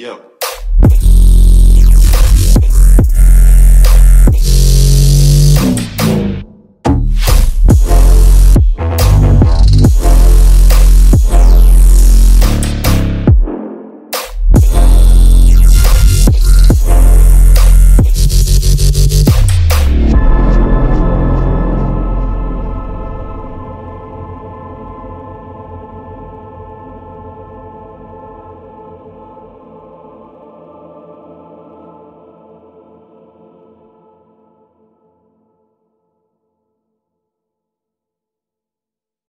Yep.